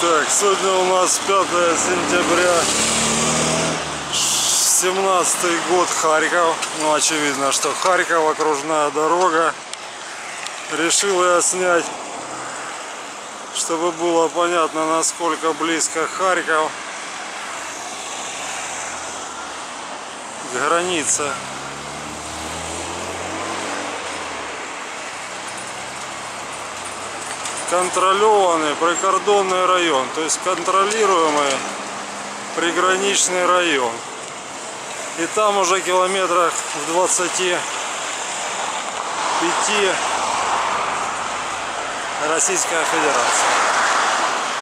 Так, сегодня у нас 5 сентября 17 год Харьков. Ну, очевидно, что Харьков, окружная дорога. Решил я снять, чтобы было понятно, насколько близко Харьков к контролированный прикордонный район, то есть контролируемый приграничный район. И там уже километрах в 25 Российская Федерация.